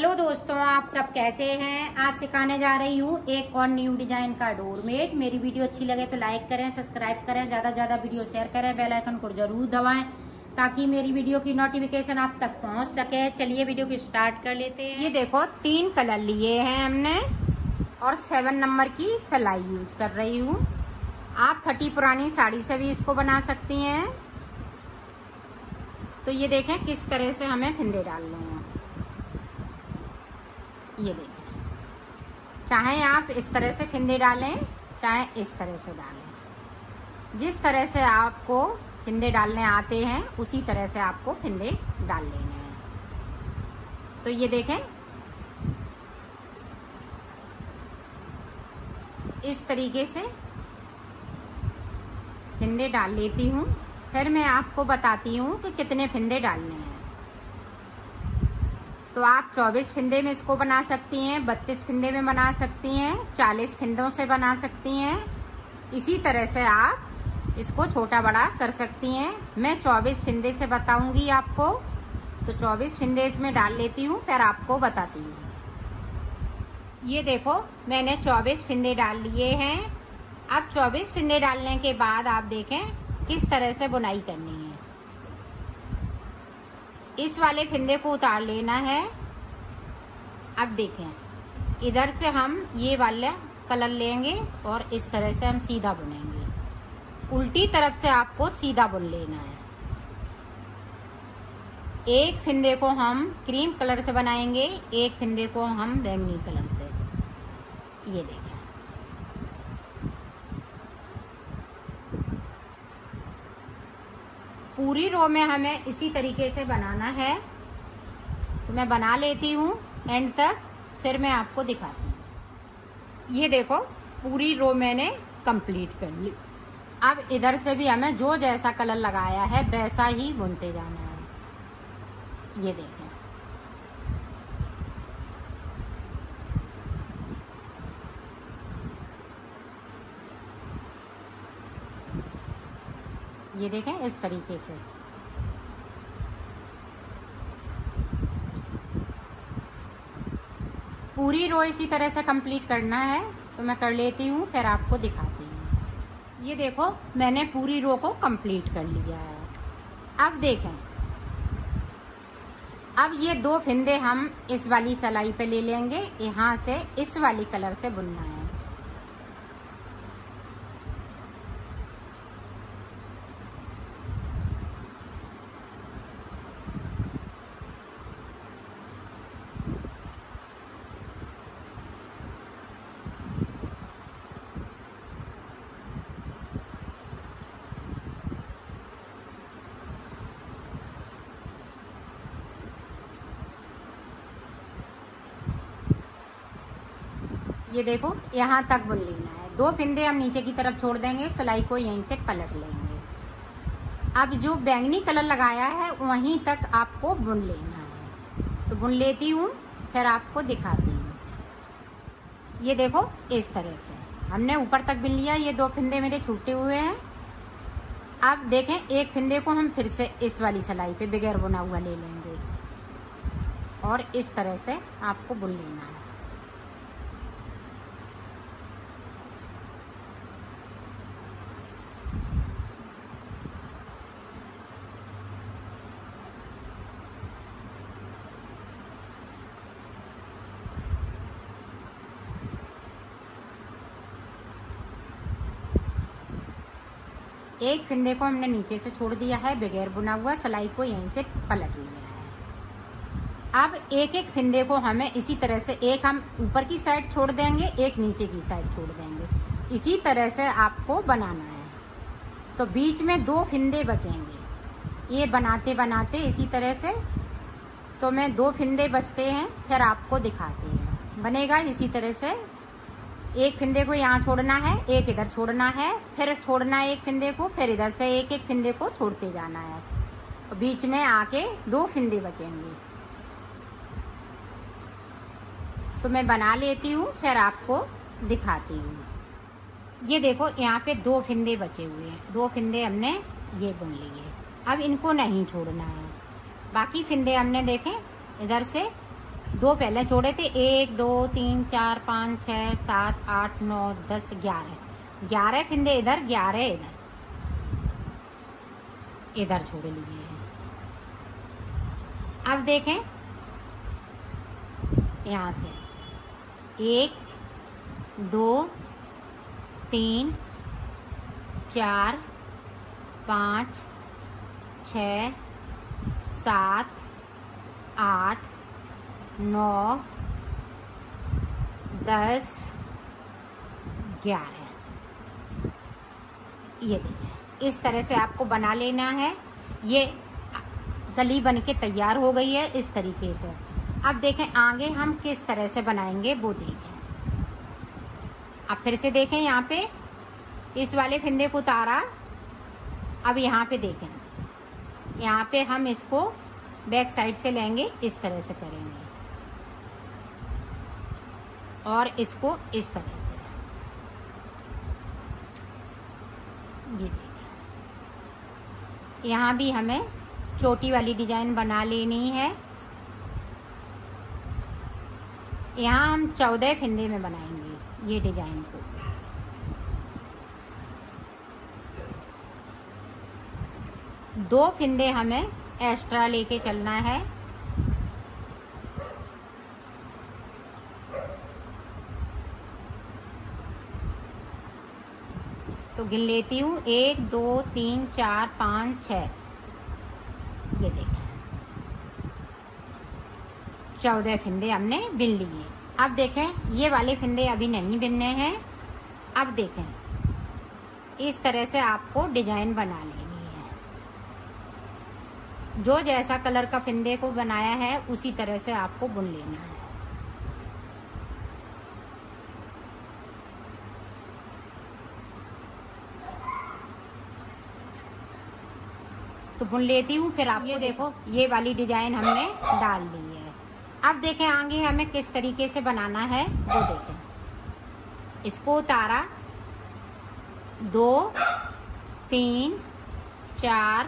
Hello दोस्तों, आप सब कैसे हैं? आज सिखाने जा रही हूँ एक और न्यू डिज़ाइन का डोरमेट मेरी वीडियो अच्छी लगे तो लाइक करें सब्सक्राइब करें ज़्यादा ज़्यादा वीडियो शेयर करें बेल आइकन को ज़रूर दबाएँ, ताकि मेरी वीडियो की नोटिफिकेशन आप तक पहुँच सके। चलिए वीडियो की स्टार्ट कर लेते हैं। ये देखो, तीन कलर लिए हैं हमने, और सेवन नंबर की सिलाई यूज़ कर रही हूँ। आप फटी पुरानी साड़ी से भी इसको बना सकती हैं। तो ये देखें किस तरह से हमें फिंदे डालने हैं। ये देखें चाहे आप इस तरह से फिंदे डालें, चाहे इस तरह से डालें। जिस तरह से आपको फिंदे डालने आते हैं, उसी तरह से आपको फिंदे डाल लेने हैं। तो ये देखें। इस तरीके से फिंदे डाल लेती हूँ। फिर मैं आपको बताती हूँ कि कितने फिंदे डालने हैं। तो आप 24 फिंदे में इसको बना सकती हैं 32 फिंदे में बना सकती हैं 40 फिंदों से बना सकती हैं। इसी तरह से आप इसको छोटा बड़ा कर सकती हैं। मैं 24 फिंदे से बताऊँगी आपको। तो 24 फिंदे इसमें डाल लेती हूँ, फिर आपको बताती हूँ। ये देखो, मैंने 24 फिंदे डाल लिए हैं। अब 24 फिंदे डालने के बाद आप देखें किस तरह से बुनाई करनी है। इस वाले फिंदे को उतार लेना है। अब देखें। इधर से हम ये वाला कलर लेंगे और इस तरह से हम सीधा बुनेंगे। उल्टी तरफ़ से आपको सीधा बुन लेना है। एक फिंदे को हम क्रीम कलर से बनाएँगे, एक फिंदे को हम बैंगनी कलर से। ये देखें। पूरी रो में हमें इसी तरीके से बनाना है। तो मैं बना लेती हूँ एंड तक, फिर मैं आपको दिखाती हूँ। ये देखो, पूरी रो मैंने कंप्लीट कर ली। अब इधर से भी हमें जो जैसा कलर लगाया है, वैसा ही बुनते जाना है। ये देखें। ये देखें, इस तरीके से। पूरी रो इसी तरह से कंप्लीट करना है तो मैं कर लेती हूँ, फिर आपको दिखाती हूँ। ये देखो, मैंने पूरी रो को कंप्लीट कर लिया है। अब देखें। अब ये दो फिंदे हम इस वाली सलाई पे ले लेंगे, यहाँ से इस वाली कलर से बुनना है। ये देखो, यहाँ तक बुन लेना है। दो फिंदे हम नीचे की तरफ़ छोड़ देंगे, सिलाई को यहीं से पलट लेंगे। अब जो बैंगनी कलर लगाया है, वहीं तक आपको बुन लेना है। तो बुन लेती हूँ, फिर आपको दिखाती हूँ। ये देखो, इस तरह से। हमने ऊपर तक बिन लिया, ये दो फिंदे मेरे छूटे हुए हैं। अब देखें, एक फिंदे को हम फिर से इस वाली सिलाई पे बगैर बुना हुआ ले लेंगे। और इस तरह से आपको बुन लेना है एक फिंदे को हमने नीचे से छोड़ दिया है, बगैर बुना हुआ सिलाई को यहीं से पलट लिया है। अब एक एक फिंदे को हमें इसी तरह से एक हम ऊपर की साइड छोड़ देंगे, एक नीचे की साइड छोड़ देंगे। इसी तरह से आपको बनाना है। तो बीच में दो फिंदे बचेंगे। ये बनाते बनाते इसी तरह से तो मैं दो फिंदे बचते हैं, फिर आपको दिखाते हैं। बनेगा इसी तरह से एक फिंदे को यहाँ छोड़ना है, एक इधर छोड़ना है, फिर छोड़ना एक फिंदे को, फिर इधर से एक एक फिंदे को छोड़ते जाना है। बीच में आके दो फिंदे बचेंगे। तो मैं बना लेती हूँ, फिर आपको दिखाती हूँ। ये देखो, यहाँ पे दो फिंदे बचे हुए हैं। दो फिंदे हमने ये बुन लिए। अब इनको नहीं छोड़ना है। बाकी फिंदे हमने देखे, इधर से दो पहले छोड़े थे। एक, दो, तीन, चार, पाँच छः सात, आठ, नौ, दस, ग्यारह। ग्यारह फिंदे इधर, ग्यारह इधर। इधर छोड़ लिए हैं। अब देखें। यहाँ से। एक, दो, तीन, चार, पाँच छ सात, आठ नौ दस, ग्यारह। ये देखिए, इस तरह से आपको बना लेना है। ये गली बन के तैयार हो गई है इस तरीके से। अब देखें, आगे हम किस तरह से बनाएँगे, वो देखें। अब फिर से देखें यहाँ पे। इस वाले फिंदे को उतारा। अब यहाँ पे देखें। यहाँ पे हम इसको बैक साइड से लेंगे, इस तरह से करेंगे। और इसको इस तरह से। ये देखिए। यहाँ भी हमें चोटी वाली डिज़ाइन बना लेनी है। यहाँ हम चौदह फिंदे में बनाएँगे ये डिज़ाइन को। दो फिंदे हमें एक्स्ट्रा लेके चलना है। तो गिन लेती हूँ। एक, दो, तीन, चार, पाँच छ ये देखें। चौदह फिंदे हमने बिन लिए। अब देखें, ये वाले फिंदे अभी नहीं बिनने हैं। अब देखें, इस तरह से आपको डिज़ाइन बना लेनी है। जो जैसा कलर का फिंदे को बनाया है, उसी तरह से आपको बुन लेना है। तो बुन लेती हूँ फिर आप ये देखो। ये वाली डिज़ाइन हमने डाल ली है। अब देखें आगे हमें किस तरीके से बनाना है वो देखें। इसको उतारा। दो तीन चार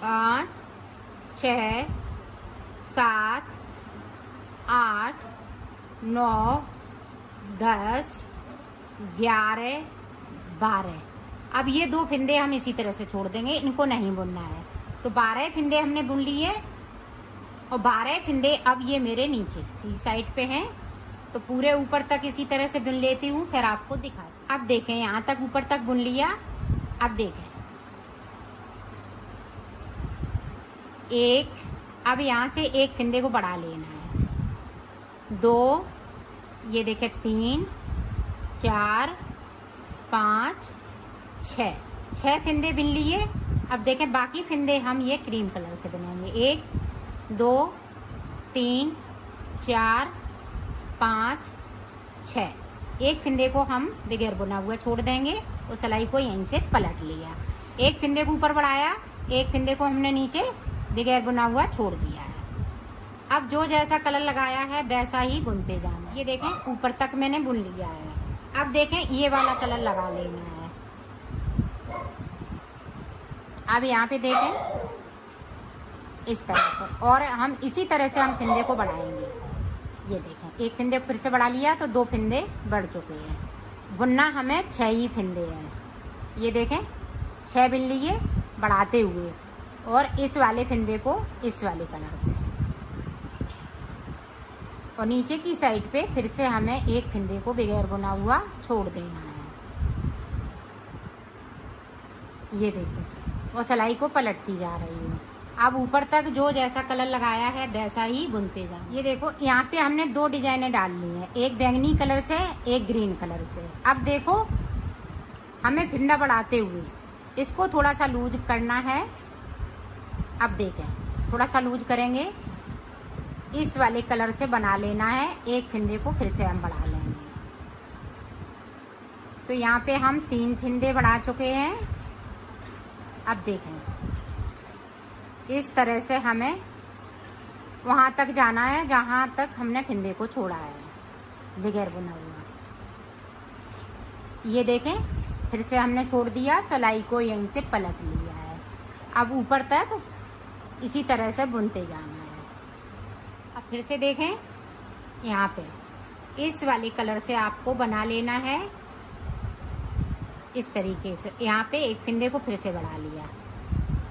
पाँच छ सात आठ नौ दस ग्यारह बारह। अब ये दो फिंदे हम इसी तरह से छोड़ देंगे, इनको नहीं बुनना है। तो बारह फिंदे हमने बुन लिए और बारह फिंदे अब ये मेरे नीचे साइड पे हैं। तो पूरे ऊपर तक इसी तरह से बुन लेती हूँ, फिर आपको दिखा। अब देखें, यहाँ तक ऊपर तक बुन लिया, अब देखें। एक, अब यहाँ से एक फिंदे को बढ़ा लेना है। दो, ये देखें, तीन, चार, पाँच छ छह फिंदे बिन लिए। अब देखें, बाकी फिंदे हम ये क्रीम कलर से बनाएँगे। एक, दो, तीन, चार, पाँच छ एक फिंदे को हम बगैर बुना हुआ छोड़ देंगे। और सिलाई को यहीं से पलट लिया। एक फिंदे को ऊपर बढ़ाया। एक फिंदे को हमने नीचे बगैर बुना हुआ छोड़ दिया है। अब जो जैसा कलर लगाया है, वैसा ही बुनते जाना ये देखें, ऊपर तक मैंने बुन लिया है। अब देखें, ये वाला कलर लगा लेना है। अब यहाँ पे देखें। इस तरह से। और हम इसी तरह से हम फिंदे को बढ़ाएँगे। ये देखें। एक फिंदे फिर से बढ़ा लिया तो दो फिंदे बढ़ चुके हैं। बुनना हमें छह ही फिंदे हैं। ये देखें। छह बिन लिए बढ़ाते हुए। और इस वाले फिंदे को इस वाले कलर से। और नीचे की साइड पे फिर से हमें एक फिंदे को बगैर बुना हुआ छोड़ देना है। ये देखो। और सिलाई को पलटती जा रही हूँ। अब ऊपर तक जो जैसा कलर लगाया है, वैसा ही बुनते जा। ये देखो, यहाँ पे हमने दो डिजाइने डाल ली है। एक बैंगनी कलर से, एक ग्रीन कलर से। अब देखो, हमें फिंदा बढ़ाते हुए इसको थोड़ा सा लूज करना है। अब देखें, थोड़ा सा लूज करेंगे। इस वाले कलर से बना लेना है। एक फिंदे को फिर से हम बढ़ा लेंगे। तो यहाँ पे हम तीन फिंदे बढ़ा चुके हैं। अब देखें। इस तरह से हमें वहाँ तक जाना है, जहाँ तक हमने फिंदे को छोड़ा है, बगैर बुना हुआ। ये देखें, फिर से हमने छोड़ दिया, सिलाई को यहीं से पलट लिया है। अब ऊपर तक इसी तरह से बुनते जाना है। अब फिर से देखें, यहाँ पे। इस वाले कलर से आपको बना लेना है। इस तरीके से, यहाँ पे एक फिंदे को फिर से बढ़ा लिया।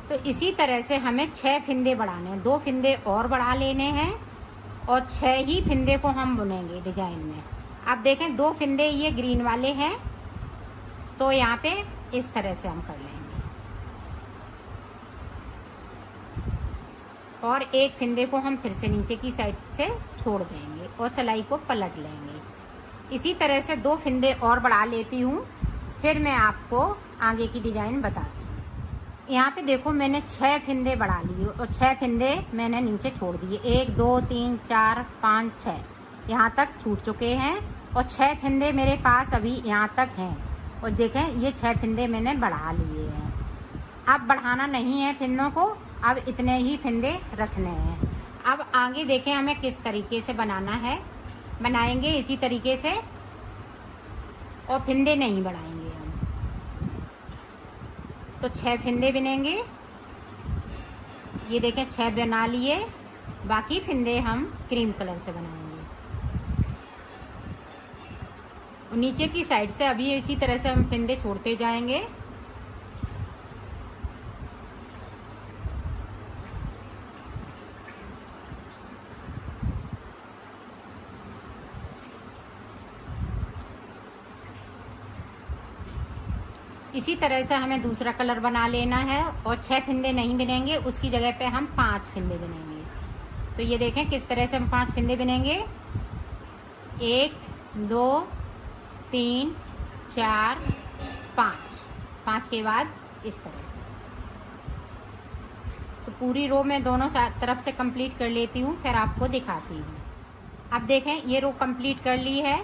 तो इसी तरह से हमें छह फिंदे बढ़ाने हैं। दो फिंदे और बढ़ा लेने हैं और छह ही फिंदे को हम बुनेंगे डिज़ाइन में। अब देखें, दो फिंदे ये ग्रीन वाले हैं तो यहाँ पे इस तरह से हम कर लेंगे। और एक फिंदे को हम फिर से नीचे की साइड से छोड़ देंगे और सिलाई को पलट लेंगे। इसी तरह से दो फिंदे और बढ़ा लेती हूँ। फिर मैं आपको आगे की डिज़ाइन बताती हूँ। यहाँ पे देखो मैंने छह फिंदे बढ़ा लिए और छह फिंदे मैंने नीचे छोड़ दिए। एक, दो, तीन, चार, पाँच छः यहाँ तक छूट चुके हैं और छह फिंदे मेरे पास अभी यहाँ तक हैं। और देखें, ये छह फिंदे मैंने बढ़ा लिए हैं। अब बढ़ाना नहीं है फिंदों को, अब इतने ही फिंदे रखने हैं। अब आगे देखें, हमें किस तरीके से बनाना है। बनाएँगे इसी तरीके से और फिंदे नहीं बढ़ाएँगे। तो छह फिंदे बिनेंगे। ये देखें, छह बना लिए। बाकी फिंदे हम क्रीम कलर से बनाएँगे। नीचे की साइड से अभी इसी तरह से हम फिंदे छोड़ते जाएँगे। इसी तरह से हमें दूसरा कलर बना लेना है और छह फिंदे नहीं बिनेंगे, उसकी जगह पे हम पाँच फिंदे बिनेंगे। तो ये देखें किस तरह से हम पाँच फिंदे बिनेंगे। एक, दो, तीन, चार, पाँच। पाँच के बाद इस तरह से। तो पूरी रो में दोनों तरफ़ से कंप्लीट कर लेती हूँ, फिर आपको दिखाती हूँ। अब देखें, ये रो कंप्लीट कर ली है।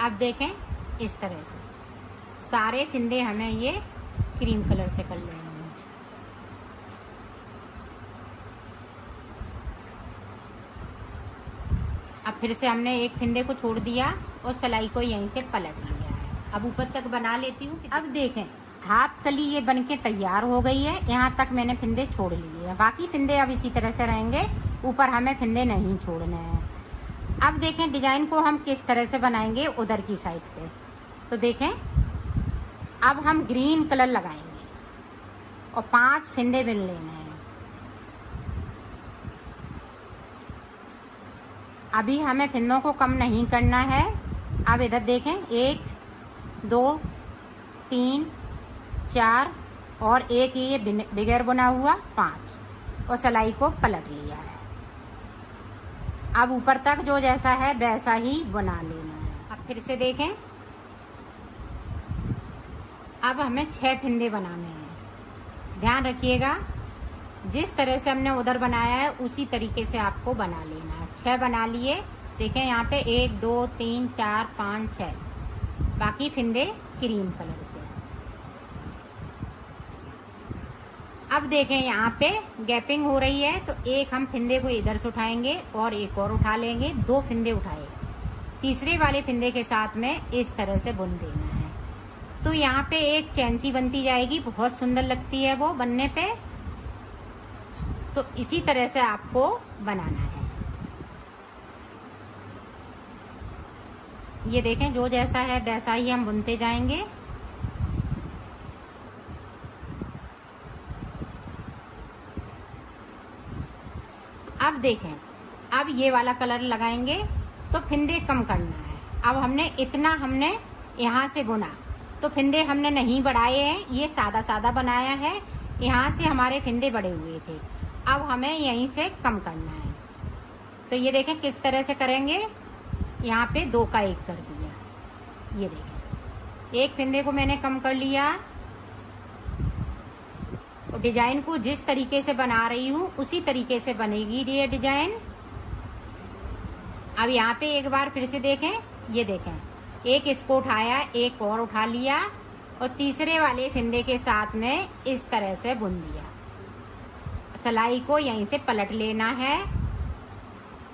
अब देखें इस तरह से। सारे फिंदे हमें ये क्रीम कलर से कर हैं। अब फिर से हमने एक फिंदे को छोड़ दिया और सिलाई को यहीं से पलट लिया है। अब ऊपर तक बना लेती हूँ। अब देखें हाफ़ कली ये बनके तैयार हो गई है। यहाँ तक मैंने फिंदे छोड़ लिए हैं। बाकी फिंदे अब इसी तरह से रहेंगे। ऊपर हमें फिंदे नहीं छोड़ने हैं। अब देखें, डिज़ाइन को हम किस तरह से बनाएँगे उधर की साइड पे। तो देखें अब हम ग्रीन कलर लगाएँगे। और पाँच फिंदे बिन लेने हैं। अभी हमें फिंदों को कम नहीं करना है। अब इधर देखें, एक, दो, तीन, चार, और एक ये बिगैर बुना हुआ पाँच। और सिलाई को पलट लिया है। अब ऊपर तक जो जैसा है, वैसा ही बना लेना है। अब फिर से देखें। अब हमें छह फिंदे बनाने हैं। ध्यान रखिएगा, जिस तरह से हमने उधर बनाया है, उसी तरीके से आपको बना लेना है। छह बना लिए, देखें यहाँ पे एक, दो, तीन, चार, पाँच छः बाकी फिंदे क्रीम कलर से। अब देखें यहाँ पे गैपिंग हो रही है तो एक हम फिंदे को इधर से उठाएँगे और एक और उठा लेंगे, दो फिंदे उठाए। तीसरे वाले फिंदे के साथ में इस तरह से बुन है तो यहाँ पे एक चैंसी बनती जाएगी, बहुत सुंदर लगती है वो बनने पे। तो इसी तरह से आपको बनाना है। ये देखें, जो जैसा है वैसा ही हम बुनते जाएँगे। अब देखें, अब ये वाला कलर लगाएँगे तो फिंदे कम करना है। अब हमने इतना हमने यहाँ से बुना। तो फिंदे हमने नहीं बढ़ाए हैं, ये सादा सादा बनाया है। यहाँ से हमारे फिंदे बड़े हुए थे। अब हमें यहीं से कम करना है। तो ये देखें किस तरह से करेंगे। यहाँ पे दो का एक कर दिया। ये देखें। एक फिंदे को मैंने कम कर लिया। और डिज़ाइन को जिस तरीके से बना रही हूँ, उसी तरीके से बनेगी ये डिज़ाइन। अब यहाँ पे एक बार फिर से देखें। ये देखें। एक इसको उठाया, एक और उठा लिया और तीसरे वाले फिंदे के साथ में इस तरह से बुन दिया। सलाई को यहीं से पलट लेना है।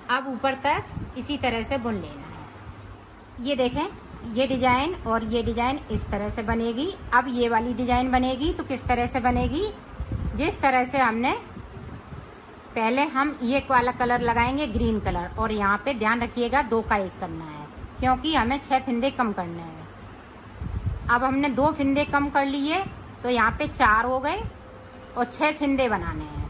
अब ऊपर तक इसी तरह से बुन लेना है। ये देखें, ये डिज़ाइन और ये डिज़ाइन इस तरह से बनेगी। अब ये वाली डिज़ाइन बनेगी तो किस तरह से बनेगी? जिस तरह से हमने पहले हम ये वाला कलर लगाएँगे, ग्रीन कलर। और यहाँ पे ध्यान रखिएगा, दो का एक करना है। क्योंकि हमें छह फिंदे कम करने हैं। अब हमने दो फिंदे कम कर लिए तो यहाँ पे चार हो गए और छह फिंदे बनाने हैं।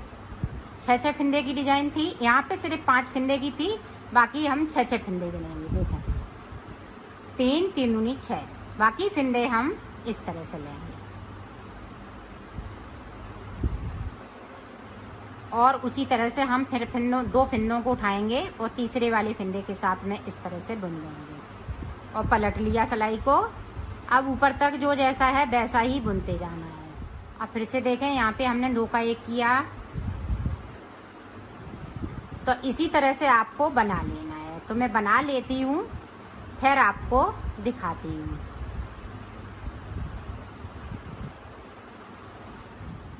छह छह फिंदे की डिज़ाइन थी, यहाँ पे सिर्फ़ पाँच फिंदे की थी, बाकी हम छह छह फिंदे बनाएँगे देखें तीन तीन उन्नी छह। बाकी फिंदे हम इस तरह से लेंगे। और उसी तरह से हम फिर फिंदों दो फिंदों को उठाएँगे और तीसरे वाले फिंदे के साथ में इस तरह से बुन देंगे और पलट लिया सिलाई को। अब ऊपर तक जो जैसा है वैसा ही बुनते जाना है। अब फिर से देखें, यहाँ पे हमने दो का एक किया। तो इसी तरह से आपको बना लेना है। तो मैं बना लेती हूँ, फिर आपको दिखाती हूँ।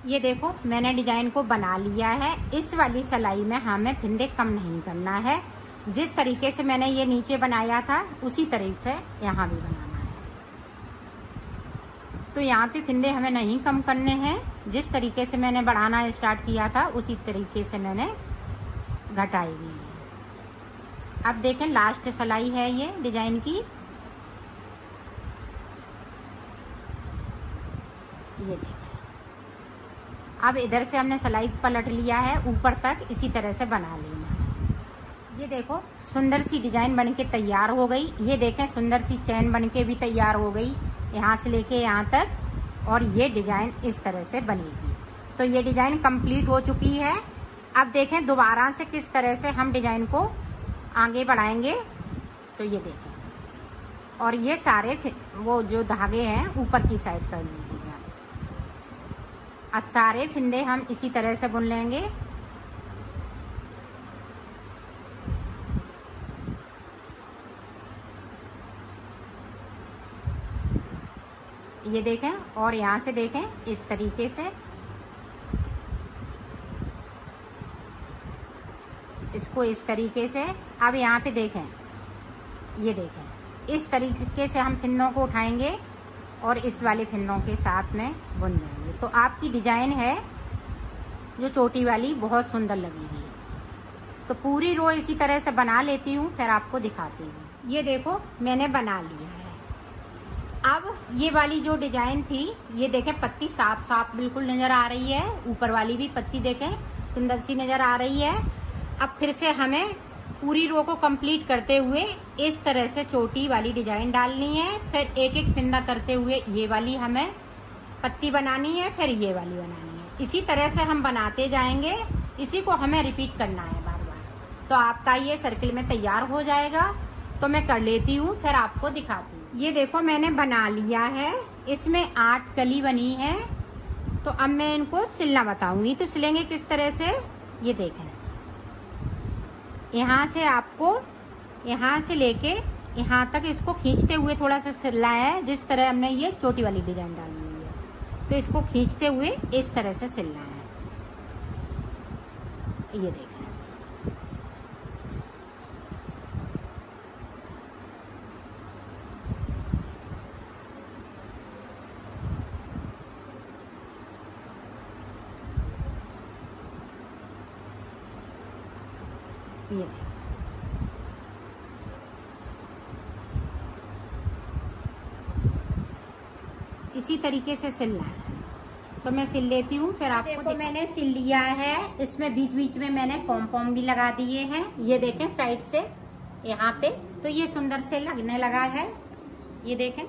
ये देखो, मैंने डिज़ाइन को बना लिया है। इस वाली सिलाई में हमें फिंदे कम नहीं करना है। जिस तरीके से मैंने ये नीचे बनाया था, उसी तरीके से यहाँ भी बनाना है। तो यहाँ पे फिंदे हमें नहीं कम करने हैं। जिस तरीके से मैंने बढ़ाना स्टार्ट किया था, उसी तरीके से मैंने घटाई है। अब देखें, लास्ट सिलाई है ये डिज़ाइन की ये देखें अब इधर से हमने सिलाई पलट लिया है, ऊपर तक इसी तरह से बना लेना ये देखो, सुंदर सी डिज़ाइन बन के तैयार हो गई। ये देखें, सुंदर सी चैन बन के भी तैयार हो गई। यहाँ से लेके यहाँ तक, और ये डिज़ाइन इस तरह से बनेगी। तो ये डिज़ाइन कंप्लीट हो चुकी है। अब देखें, दोबारा से किस तरह से हम डिज़ाइन को आगे बढ़ाएँगे। तो ये देखें। और ये सारे वो जो धागे हैं, ऊपर की साइड कर लीजिए अब सारे फिंदे हम इसी तरह से बुन लेंगे। ये देखें, और यहाँ से देखें, इस तरीके से। इसको इस तरीके से। अब यहाँ पे देखें, ये देखें, इस तरीके से हम फिंदों को उठाएँगे। और इस वाले फिंदों के साथ में बुन देंगे। तो आपकी डिज़ाइन है जो चोटी वाली, बहुत सुंदर लगेगी तो पूरी रो इसी तरह से बना लेती हूँ, फिर आपको दिखाती हूँ। ये देखो, मैंने बना लिया है। अब ये वाली जो डिज़ाइन थी, ये देखें, पत्ती साफ़ साफ़ बिल्कुल नज़र आ रही है। ऊपर वाली भी पत्ती देखें, सुंदर सी नज़र आ रही है। अब फिर से हमें पूरी रो को कंप्लीट करते हुए इस तरह से चोटी वाली डिज़ाइन डालनी है, फिर एक एक फिंदा करते हुए ये वाली हमें पत्ती बनानी है, फिर ये वाली बनानी है। इसी तरह से हम बनाते जाएँगे। इसी को हमें रिपीट करना है बार बार। तो आपका ये सर्किल में तैयार हो जाएगा। तो मैं कर लेती हूँ, फिर आपको दिखाती हूँ। ये देखो, मैंने बना लिया है। इसमें आठ कली बनी है। तो अब मैं इनको सिलना बताऊँगी। तो सिलेंगे किस तरह से? ये देखें। यहाँ से आपको, यहाँ से लेके यहाँ तक इसको खींचते हुए थोड़ा सा सिलाया है, जिस तरह हमने ये चोटी वाली डिज़ाइन डाली हुई है। तो इसको खींचते हुए इस तरह से सिलना है। ये देखें ये इसी तरीके से सिलना है। तो मैं सिल लेती हूँ फिर आपको देखो मैंने सिल लिया है। इसमें बीच बीच में मैंने पॉम पॉम भी लगा दिए हैं। ये देखें साइड से यहाँ पे। तो ये सुंदर से लगने लगा है। ये देखें।